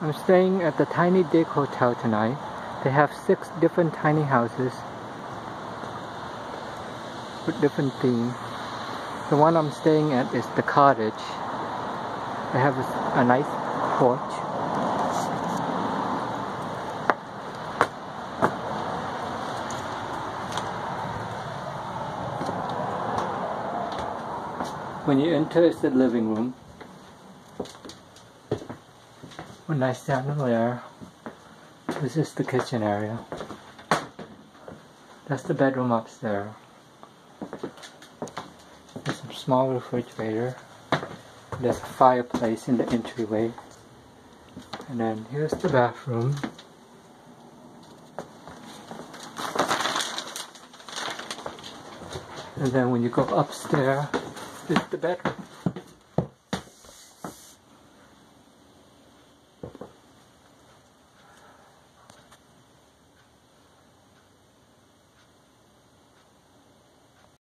I'm staying at the Tiny Digs Hotel tonight. They have six different tiny houses with different themes. The one I'm staying at is the cottage. They have a, nice porch. When you enter, it's the living room. When I stand there, this is the kitchen area. That's the bedroom upstairs. There's a small refrigerator. There's a fireplace in the entryway. And then here's the bathroom. And then when you go upstairs, it's the bedroom.